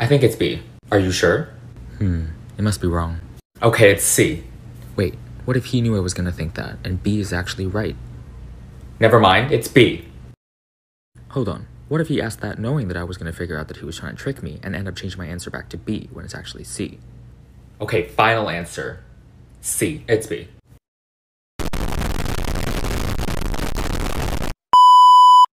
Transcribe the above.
I think it's B. Are you sure? Hmm, It must be wrong. Okay, it's C. Wait, what if he knew I was gonna think that, and B is actually right? Never mind, it's B. Hold on. What if he asked that knowing that I was gonna figure out that he was trying to trick me and end up changing my answer back to B when it's actually C? Okay, final answer. C. It's B.